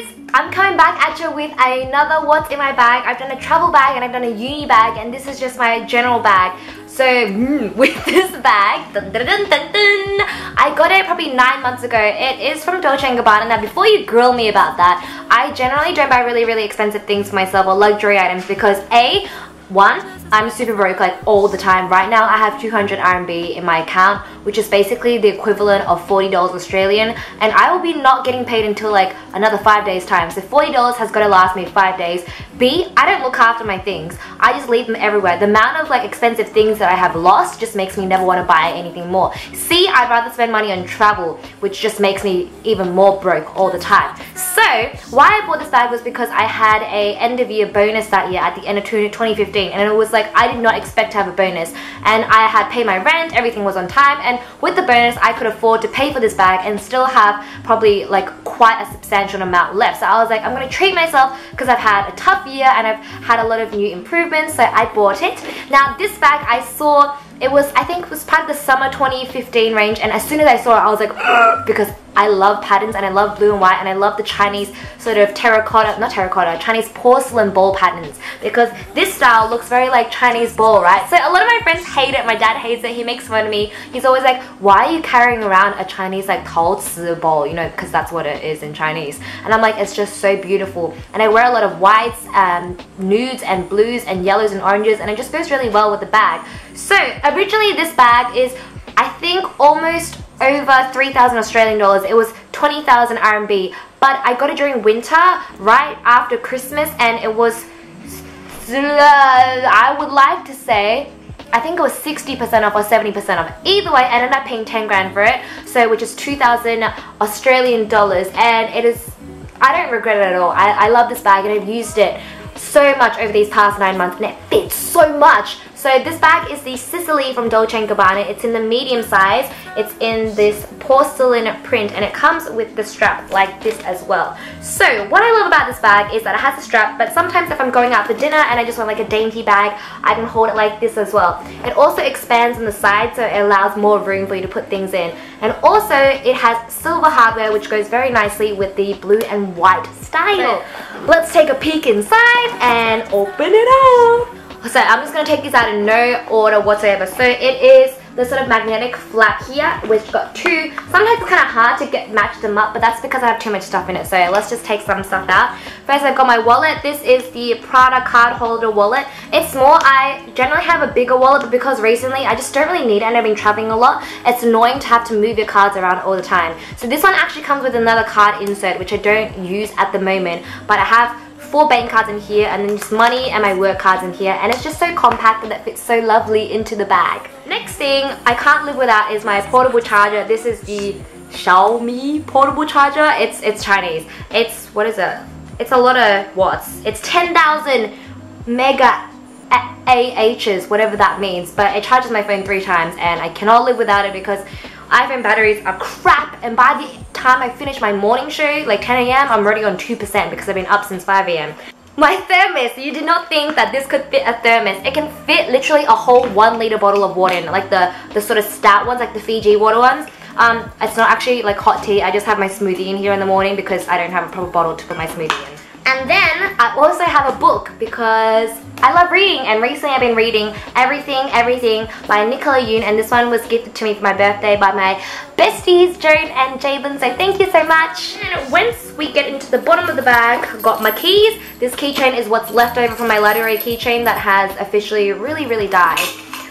guys! I'm coming back at you with another what's in my bag. I've done a travel bag and I've done a uni bag and this is just my general bag. So mm, with this bag, dun, dun, dun, I got it probably nine months ago. It is from Dolce & Gabbana. Now before you grill me about that, I generally don't buy really really expensive things for myself or luxury items because A, one, I'm super broke like all the time. Right now I have 200 RMB in my account which is basically the equivalent of $40 Australian and I will be not getting paid until like another 5 days time. So $40 has got to last me 5 days. B, I don't look after my things. I just leave them everywhere. The amount of like expensive things that I have lost just makes me never want to buy anything more. C, I'd rather spend money on travel which just makes me even more broke all the time. So why I bought this bag was because I had a end of year bonus that year at the end of 2015 and it was like I did not expect to have a bonus and I had paid my rent, everything was on time and with the bonus I could afford to pay for this bag and still have probably like quite a substantial amount left. So I was like I'm gonna treat myself because I've had a tough year and I've had a lot of new improvements so I bought it. Now this bag I saw it was I think was part of the summer 2015 range and as soon as I saw it I was like because I love patterns and I love blue and white and I love the Chinese sort of terracotta, not terracotta, Chinese porcelain bowl patterns because this style looks very like Chinese bowl, right? So a lot of my friends hate it, my dad hates it, he makes fun of me. He's always like, why are you carrying around a Chinese like Taozi bowl, you know, because that's what it is in Chinese. And I'm like, it's just so beautiful. And I wear a lot of whites, um, nudes and blues and yellows and oranges and it just goes really well with the bag. So originally this bag is I think almost over 3,000 Australian dollars. It was 20,000 RMB. But I got it during winter, right after Christmas, and it was, I would like to say, I think it was 60% off or 70% off. Either way, I ended up paying 10 grand for it, so which is 2,000 Australian dollars, and it is, I don't regret it at all. I, I love this bag and I've used it so much over these past nine months and it fits so much so this bag is the Sicily from Dolce & Gabbana. It's in the medium size. It's in this porcelain print and it comes with the strap like this as well. So what I love about this bag is that it has a strap but sometimes if I'm going out for dinner and I just want like a dainty bag, I can hold it like this as well. It also expands on the side so it allows more room for you to put things in. And also it has silver hardware which goes very nicely with the blue and white style. Let's take a peek inside and open it up. So I'm just going to take these out in no order whatsoever. So it is the sort of magnetic flap here which got two. Sometimes it's kind of hard to get match them up but that's because I have too much stuff in it. So let's just take some stuff out. First I've got my wallet. This is the Prada card holder wallet. It's small. I generally have a bigger wallet but because recently I just don't really need it and I've been traveling a lot. It's annoying to have to move your cards around all the time. So this one actually comes with another card insert which I don't use at the moment but I have four bank cards in here and then just money and my work cards in here and it's just so compact and it fits so lovely into the bag. Next thing I can't live without is my portable charger. This is the Xiaomi portable charger. It's it's Chinese. It's what is it? It's a lot of watts. It's 10,000 mega AHs, whatever that means. But it charges my phone three times and I cannot live without it because iPhone batteries are crap and by the time I finish my morning show, like 10 a.m., I'm already on 2% because I've been up since 5 a.m. My thermos, you did not think that this could fit a thermos. It can fit literally a whole one liter bottle of water in like the, the sort of stout ones, like the Fiji water ones. Um, it's not actually like hot tea, I just have my smoothie in here in the morning because I don't have a proper bottle to put my smoothie in. And then I also have a book because I love reading and recently I've been reading Everything, Everything by Nicola Yoon and this one was gifted to me for my birthday by my besties Joan and Jalen so thank you so much. And once we get into the bottom of the bag, got my keys. This keychain is what's left over from my Ladurée keychain that has officially really really died.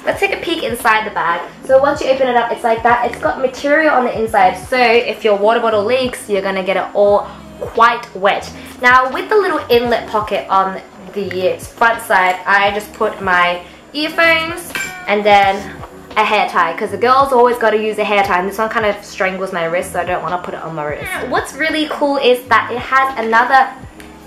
Let's take a peek inside the bag. So once you open it up, it's like that. It's got material on the inside. So if your water bottle leaks, you're gonna get it all quite wet. Now with the little inlet pocket on the front side, I just put my earphones and then a hair tie because the girls always got to use a hair tie and this one kind of strangles my wrist so I don't want to put it on my wrist. What's really cool is that it has another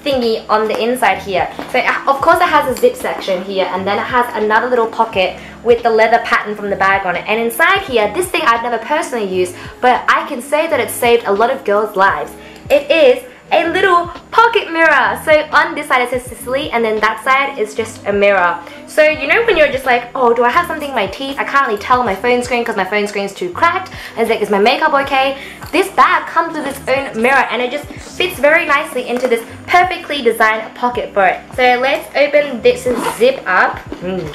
thingy on the inside here. So uh, of course it has a zip section here and then it has another little pocket with the leather pattern from the bag on it. And inside here, this thing I've never personally used but I can say that it saved a lot of girls' lives. It is a little pocket mirror. So on this side it says Sicily and then that side is just a mirror. So you know when you're just like, oh, do I have something in my teeth? I can't really tell my phone screen because my phone screen is too cracked. And it's like, is my makeup okay? This bag comes with its own mirror and it just fits very nicely into this perfectly designed pocket for it. So let's open this zip up. Mm.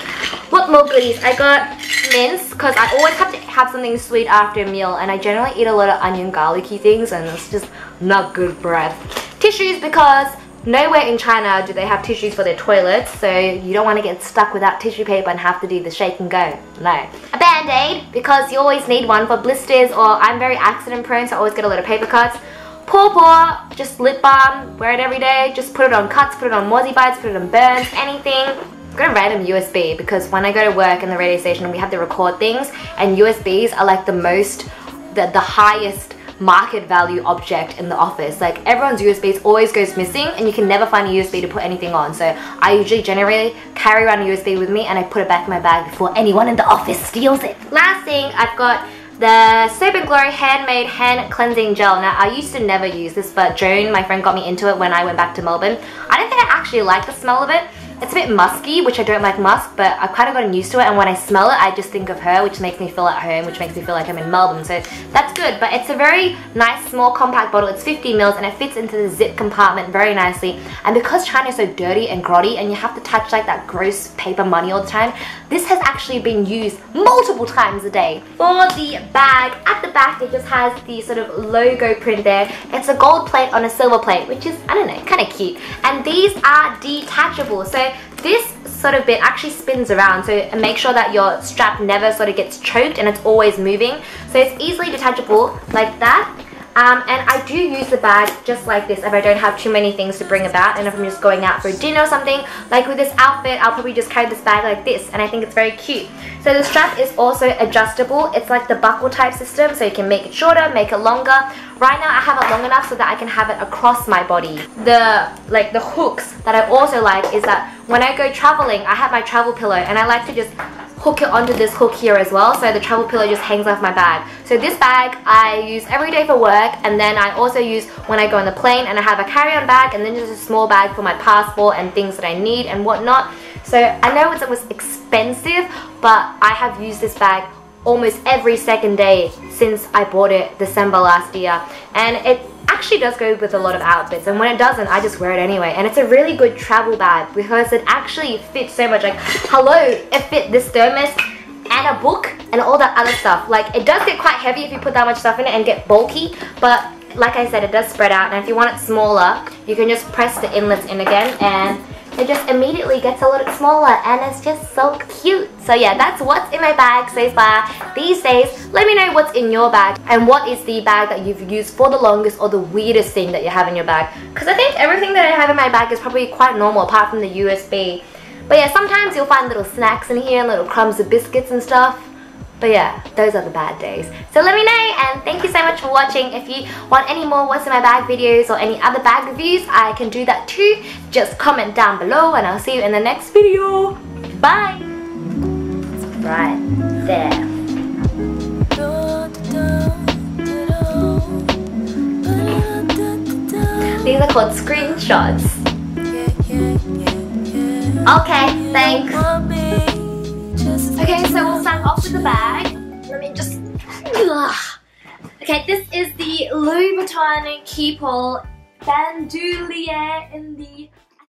What more goodies? I got mints because I always have to have something sweet after a meal and I generally eat a lot of onion garlicky things and it's just not good breath. Tissues because Nowhere in China do they have tissues for their toilets, so you don't want to get stuck without tissue paper and have to do the shake and go. No. A band-aid, because you always need one for blisters or I'm very accident prone, so I always get a lot of paper cuts. Paw Paw, just lip balm, wear it every day, just put it on cuts, put it on mozzie bites, put it on burns, anything. I've got a random USB because when I go to work in the radio station we have to record things and USBs are like the most, the, the highest market value object in the office. Like everyone's USBs always goes missing and you can never find a USB to put anything on. So I usually generally carry around a USB with me and I put it back in my bag before anyone in the office steals it. Last thing, I've got the Soap and Glory Handmade Hand Cleansing Gel. Now, I used to never use this, but Joan, my friend, got me into it when I went back to Melbourne. I don't think I actually like the smell of it. It's a bit musky, which I don't like musk, but I've kind of gotten used to it. And when I smell it, I just think of her, which makes me feel at home, which makes me feel like I'm in Melbourne. So that's good. But it's a very nice, small, compact bottle. It's 50 mils and it fits into the zip compartment very nicely. And because China is so dirty and grotty and you have to touch like that gross paper money all the time, this has actually been used multiple times a day. For the bag, at the back, it just has the sort of logo print there. It's a gold plate on a silver plate, which is, I don't know, kind of cute. And these are detachable. So this sort of bit actually spins around so make sure that your strap never sort of gets choked and it's always moving. So it's easily detachable like that. Um, and I do use the bag just like this if I don't have too many things to bring about and if I'm just going out for dinner or something. Like with this outfit, I'll probably just carry this bag like this and I think it's very cute. So the strap is also adjustable. It's like the buckle type system so you can make it shorter, make it longer. Right now I have it long enough so that I can have it across my body. The like the hooks that I also like is that when I go traveling, I have my travel pillow and I like to just hook it onto this hook here as well so the travel pillow just hangs off my bag. So this bag I use every day for work and then I also use when I go on the plane and I have a carry-on bag and then just a small bag for my passport and things that I need and whatnot. So I know it was expensive but I have used this bag almost every second day since I bought it December last year and it actually does go with a lot of outfits and when it doesn't I just wear it anyway. And it's a really good travel bag because it actually fits so much. Like hello it fit this thermos and a book and all that other stuff. Like it does get quite heavy if you put that much stuff in it and get bulky but like I said it does spread out. And if you want it smaller you can just press the inlets in again and it just immediately gets a little smaller and it's just so cute. So yeah, that's what's in my bag so far these days. Let me know what's in your bag and what is the bag that you've used for the longest or the weirdest thing that you have in your bag. Because I think everything that I have in my bag is probably quite normal apart from the USB. But yeah, sometimes you'll find little snacks in here, little crumbs of biscuits and stuff. But yeah, those are the bad days. So let me know and thank you so much for watching. If you want any more what's in my bag videos or any other bag reviews, I can do that too. Just comment down below and I'll see you in the next video. Bye! Right there. These are called screenshots. Okay, thanks. Okay, so we'll start off with the bag. Let me just... Okay, this is the Louis Vuitton Keepall Bandoulière in the